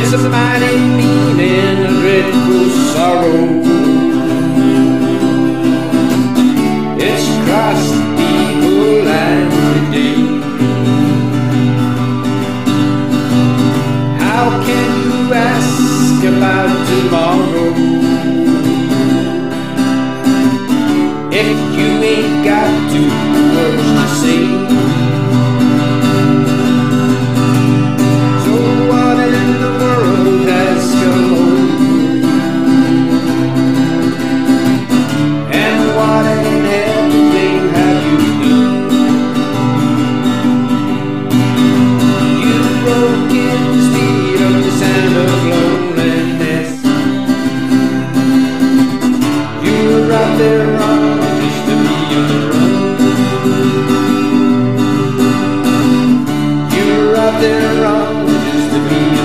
It's a mighty mean and a dreadful sorrow. It's crossed the evil line today. How can you ask about tomorrow? If you ain't got two words to say. nothing wrong just to be